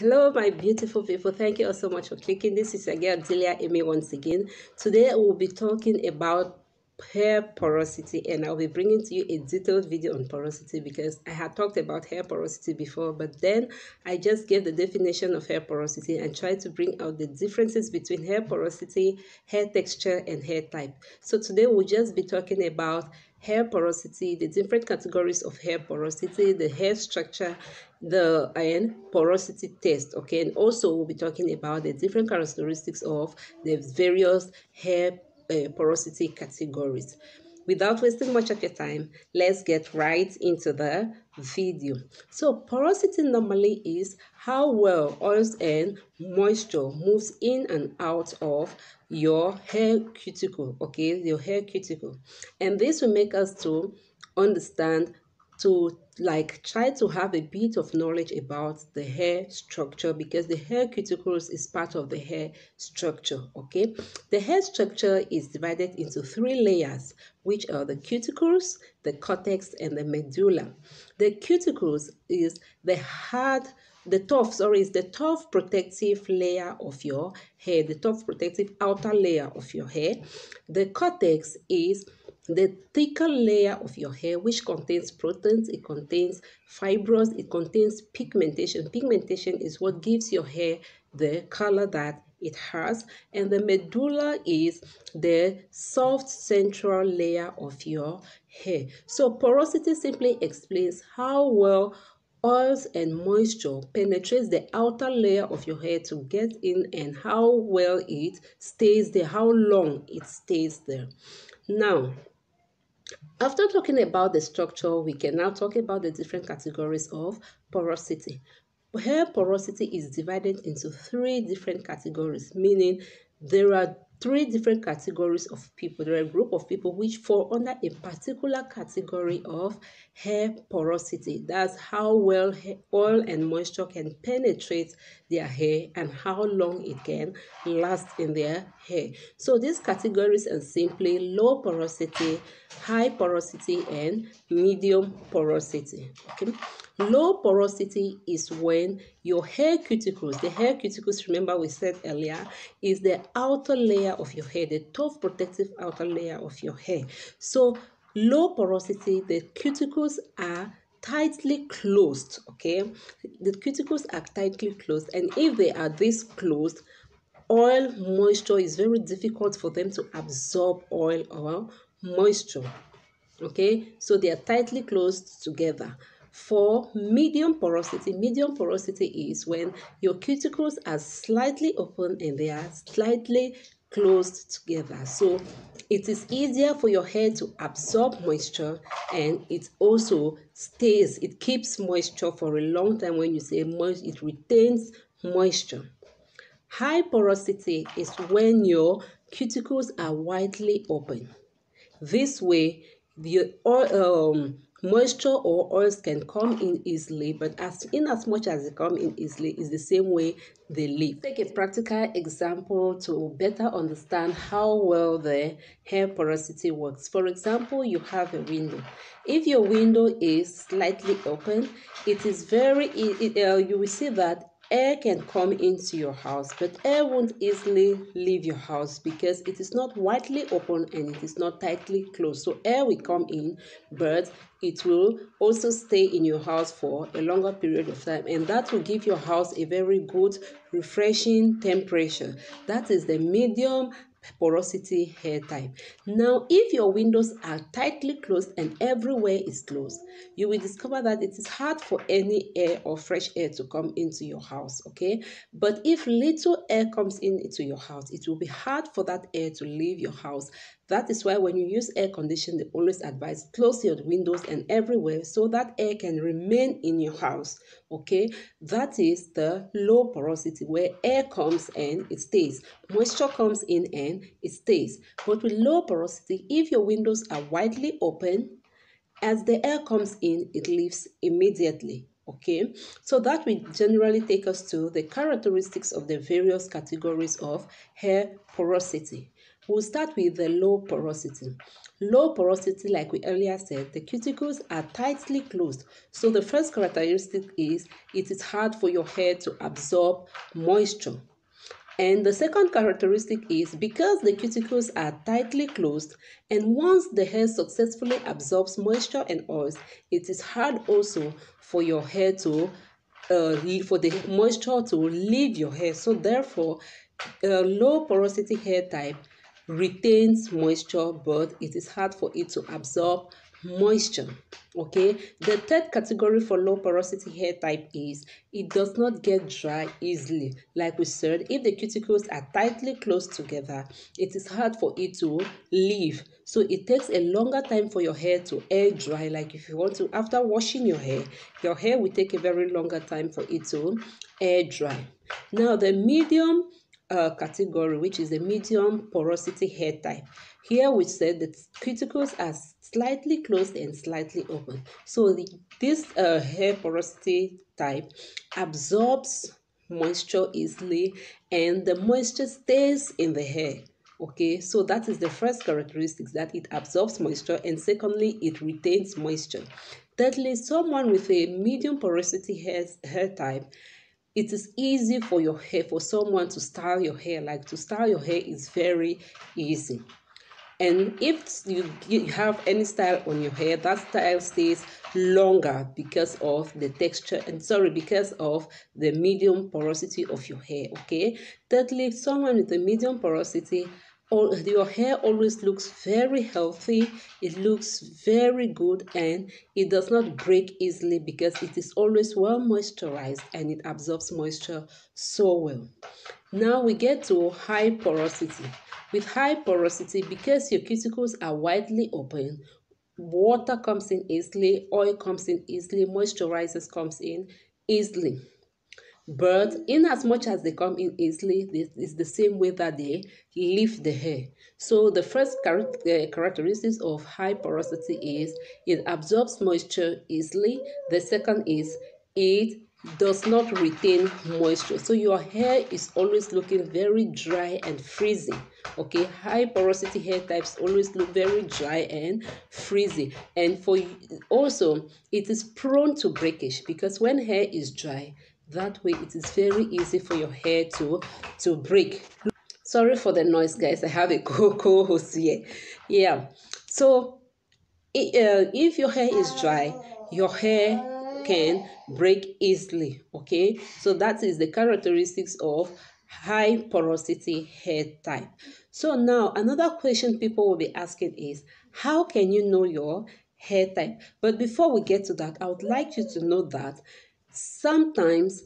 Hello, my beautiful people. Thank you all so much for clicking. This is girl Dilia Emi once again. Today, we'll be talking about hair porosity and I'll be bringing to you a detailed video on porosity because I had talked about hair porosity before but then I just gave the definition of hair porosity and tried to bring out the differences between hair porosity, hair texture and hair type. So today we'll just be talking about hair porosity, the different categories of hair porosity, the hair structure, the and porosity test. Okay, and also we'll be talking about the different characteristics of the various hair uh, porosity categories. Without wasting much of your time, let's get right into the video. So porosity normally is how well oils and moisture moves in and out of your hair cuticle, okay, your hair cuticle. And this will make us to understand to like try to have a bit of knowledge about the hair structure because the hair cuticles is part of the hair structure okay? The hair structure is divided into three layers which are the cuticles the cortex and the medulla. The cuticles is the hard the tough sorry is the tough protective layer of your hair the tough protective outer layer of your hair. The cortex is the thicker layer of your hair which contains proteins it contains fibrous it contains pigmentation. Pigmentation is what gives your hair the color that it has. And the medulla is the soft central layer of your hair. So porosity simply explains how well oils and moisture penetrates the outer layer of your hair to get in and how well it stays there how long it stays there. Now after talking about the structure, we can now talk about the different categories of porosity. Hair porosity is divided into three different categories, meaning there are three different categories of people. There are a group of people which fall under a particular category of hair porosity. That's how well oil and moisture can penetrate their hair and how long it can last in their hair. So these categories are simply low porosity, high porosity, and medium porosity. Okay. Low porosity is when your hair cuticles, the hair cuticles, remember we said earlier, is the outer layer of your hair, the tough protective outer layer of your hair. So low porosity, the cuticles are tightly closed, okay? The cuticles are tightly closed and if they are this closed, oil moisture is very difficult for them to absorb oil or moisture okay so they are tightly closed together for medium porosity, medium porosity is when your cuticles are slightly open and they are slightly closed together. So it is easier for your hair to absorb moisture and it also stays, it keeps moisture for a long time. When you say moist, it retains moisture. High porosity is when your cuticles are widely open. This way, the um, moisture or oils can come in easily but as in as much as they come in easily is the same way they leave take a practical example to better understand how well the hair porosity works. For example you have a window. If your window is slightly open it is very it, uh, you will see that air can come into your house but air won't easily leave your house because it is not widely open and it is not tightly closed. So air will come in but it will also stay in your house for a longer period of time. And that will give your house a very good refreshing temperature. That is the medium porosity hair type. Now, if your windows are tightly closed and everywhere is closed, you will discover that it is hard for any air or fresh air to come into your house, okay? But if little air comes in into your house, it will be hard for that air to leave your house. That is why when you use air condition, they always advise close your windows and everywhere so that air can remain in your house, okay? That is the low porosity where air comes and it stays. Moisture comes in and it stays. But with low porosity, if your windows are widely open, as the air comes in, it leaves immediately. Okay, so that will generally take us to the characteristics of the various categories of hair porosity. We'll start with the low porosity. Low porosity, like we earlier said, the cuticles are tightly closed. So the first characteristic is it is hard for your hair to absorb moisture. And the second characteristic is because the cuticles are tightly closed and once the hair successfully absorbs moisture and oils, it is hard also for your hair to, uh, for the moisture to leave your hair. So therefore, a low porosity hair type retains moisture but it is hard for it to absorb moisture okay? The third category for low porosity hair type is it does not get dry easily. Like we said if the cuticles are tightly closed together it is hard for it to leave. So it takes a longer time for your hair to air dry. Like if you want to after washing your hair your hair will take a very longer time for it to air dry. Now the medium uh, category, which is a medium porosity hair type. Here we said that cuticles are slightly closed and slightly open. So the, this uh, hair porosity type absorbs moisture easily and the moisture stays in the hair. Okay, so that is the first characteristics that it absorbs moisture and secondly, it retains moisture. Thirdly, someone with a medium porosity hair, hair type it is easy for your hair for someone to style your hair. Like to style your hair is very easy. And if you, you have any style on your hair that style stays longer because of the texture and sorry because of the medium porosity of your hair okay? Thirdly someone with a medium porosity all, your hair always looks very healthy it looks very good and it does not break easily because it is always well moisturized and it absorbs moisture so well. Now we get to high porosity. With high porosity because your cuticles are widely open water comes in easily oil comes in easily moisturizers comes in easily but in as much as they come in easily, this is the same way that they leave the hair. So the first char uh, characteristics of high porosity is it absorbs moisture easily. The second is it does not retain moisture. So your hair is always looking very dry and frizzy. Okay, high porosity hair types always look very dry and frizzy. And for also, it is prone to breakage because when hair is dry, that way it is very easy for your hair to to break. Sorry for the noise guys. I have a co-host here. Yeah. So uh, if your hair is dry your hair can break easily okay? So that is the characteristics of high porosity hair type. So now another question people will be asking is how can you know your hair type? But before we get to that i would like you to know that sometimes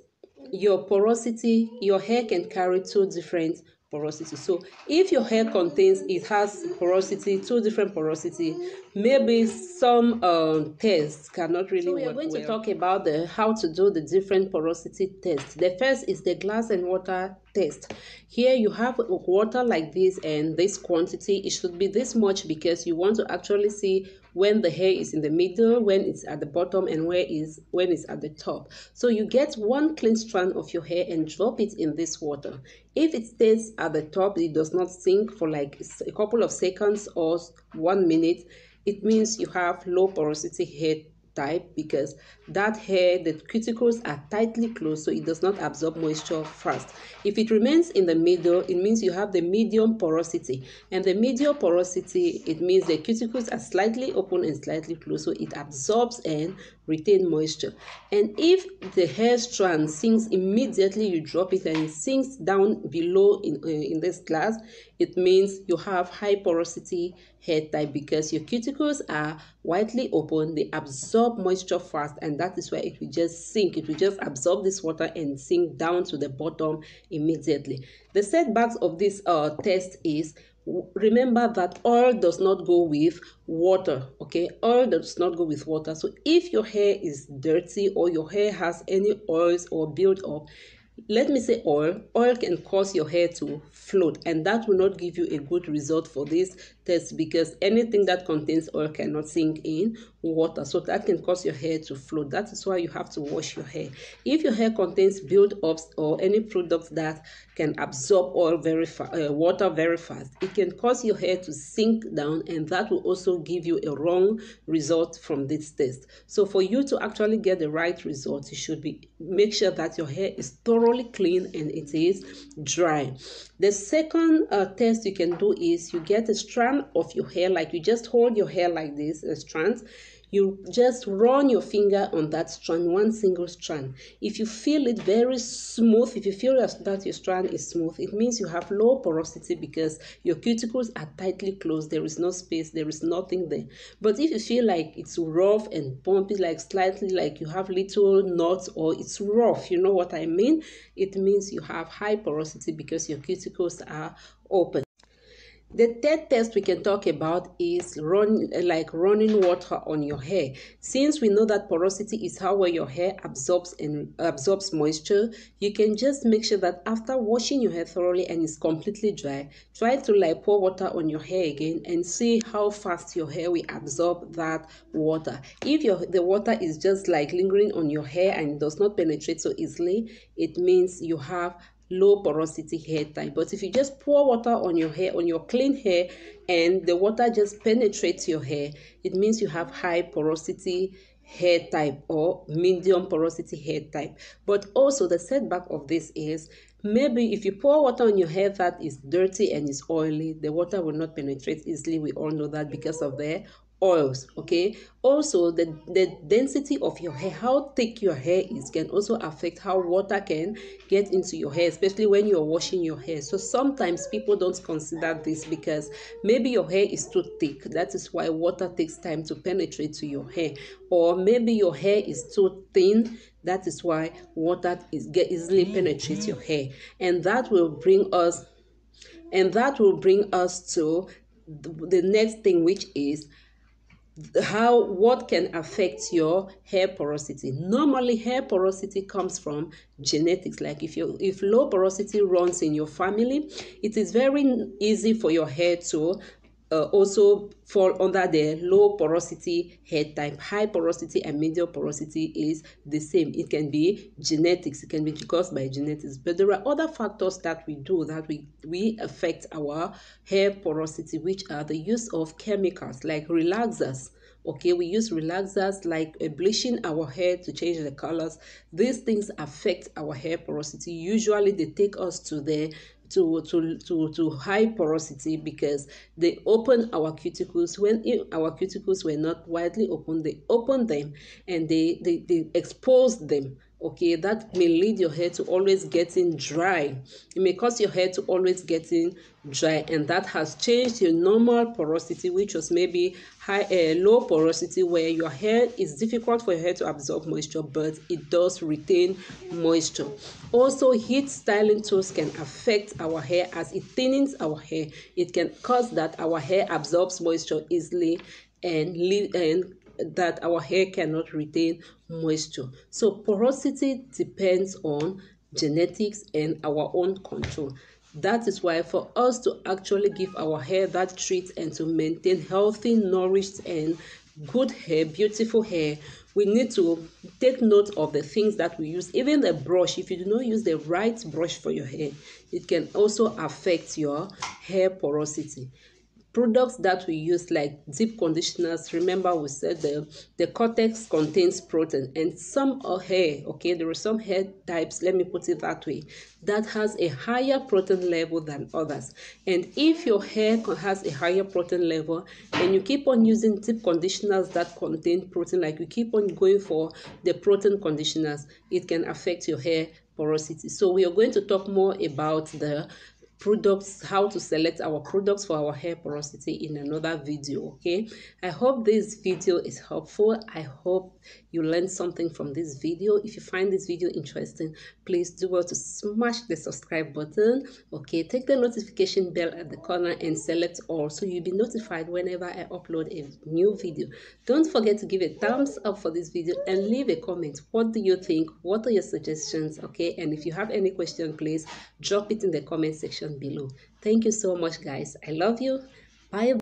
your porosity, your hair can carry two different porosity. So if your hair contains, it has porosity, two different porosity, maybe some uh, tests cannot really so we are going well. to talk about the how to do the different porosity tests. The first is the glass and water test. Here you have water like this and this quantity. It should be this much because you want to actually see when the hair is in the middle, when it's at the bottom, and where is when it's at the top. So you get one clean strand of your hair and drop it in this water. If it stays at the top, it does not sink for like a couple of seconds or one minute, it means you have low porosity hair type because that hair, the cuticles are tightly closed so it does not absorb moisture fast. If it remains in the middle, it means you have the medium porosity. And the medium porosity, it means the cuticles are slightly open and slightly closed so it absorbs and retain moisture. And if the hair strand sinks immediately, you drop it and it sinks down below in, uh, in this glass, it means you have high porosity hair type because your cuticles are widely open, they absorb moisture fast, and that is why it will just sink. It will just absorb this water and sink down to the bottom immediately. The setbacks of this uh, test is remember that oil does not go with water okay oil does not go with water so if your hair is dirty or your hair has any oils or build up let me say oil. Oil can cause your hair to float and that will not give you a good result for this test because anything that contains oil cannot sink in water. So that can cause your hair to float. That is why you have to wash your hair. If your hair contains build-ups or any products that can absorb oil very fast uh, water very fast it can cause your hair to sink down and that will also give you a wrong result from this test. So for you to actually get the right result you should be make sure that your hair is thoroughly clean and it is dry. The second uh, test you can do is you get a strand of your hair like you just hold your hair like this a strand you just run your finger on that strand one single strand. If you feel it very smooth if you feel that your strand is smooth it means you have low porosity because your cuticles are tightly closed. There is no space there is nothing there. But if you feel like it's rough and bumpy like slightly like you have little knots or it's rough you know what i mean? It means you have high porosity because your cuticles are open the third test we can talk about is run like running water on your hair. Since we know that porosity is how well your hair absorbs and absorbs moisture, you can just make sure that after washing your hair thoroughly and it's completely dry, try to like pour water on your hair again and see how fast your hair will absorb that water. If your the water is just like lingering on your hair and does not penetrate so easily, it means you have low porosity hair type. But if you just pour water on your hair on your clean hair and the water just penetrates your hair it means you have high porosity hair type or medium porosity hair type. But also the setback of this is maybe if you pour water on your hair that is dirty and is oily the water will not penetrate easily. We all know that because of the oils okay? Also the the density of your hair how thick your hair is can also affect how water can get into your hair especially when you're washing your hair. So sometimes people don't consider this because maybe your hair is too thick. That is why water takes time to penetrate to your hair. Or maybe your hair is too thin. That is why water is get easily mm-hmm. penetrates your hair. And that will bring us and that will bring us to the next thing which is how what can affect your hair porosity? Normally hair porosity comes from genetics. Like if you if low porosity runs in your family it is very easy for your hair to uh, also fall under the low porosity hair type. High porosity and medium porosity is the same. It can be genetics, it can be caused by genetics, but there are other factors that we do that we, we affect our hair porosity, which are the use of chemicals like relaxers. Okay we use relaxers like uh, bleaching our hair to change the colors. These things affect our hair porosity. Usually they take us to the to, to, to, to high porosity because they open our cuticles when our cuticles were not widely open they open them and they, they, they expose them okay that may lead your hair to always getting dry. It may cause your hair to always getting dry and that has changed your normal porosity which was maybe high uh, low porosity where your hair is difficult for your hair to absorb moisture but it does retain moisture. Also heat styling tools can affect our hair. As it thinnens our hair it can cause that our hair absorbs moisture easily and leave and that our hair cannot retain moisture. So porosity depends on genetics and our own control. That is why for us to actually give our hair that treat and to maintain healthy, nourished and good hair, beautiful hair, we need to take note of the things that we use. Even the brush, if you do not use the right brush for your hair, it can also affect your hair porosity products that we use like deep conditioners remember we said the the cortex contains protein and some hair okay? There are some hair types let me put it that way that has a higher protein level than others. And if your hair has a higher protein level and you keep on using deep conditioners that contain protein like you keep on going for the protein conditioners it can affect your hair porosity. So we are going to talk more about the products how to select our products for our hair porosity in another video okay? I hope this video is helpful. I hope you learned something from this video. If you find this video interesting please do well to smash the subscribe button okay? Take the notification bell at the corner and select all so you'll be notified whenever i upload a new video. Don't forget to give a thumbs up for this video and leave a comment. What do you think? What are your suggestions okay? And if you have any question please drop it in the comment section below. Thank you so much guys. I love you. Bye